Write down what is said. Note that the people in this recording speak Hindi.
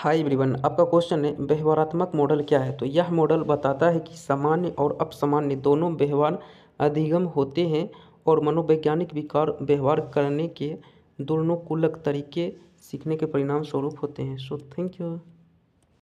हाय एवरीवन आपका क्वेश्चन है, व्यवहारात्मक मॉडल क्या है? तो यह मॉडल बताता है कि सामान्य और अपसामान्य दोनों व्यवहार अधिगम होते हैं और मनोवैज्ञानिक विकार व्यवहार करने के दोनों कुलक तरीके सीखने के परिणाम स्वरूप होते हैं। So thank you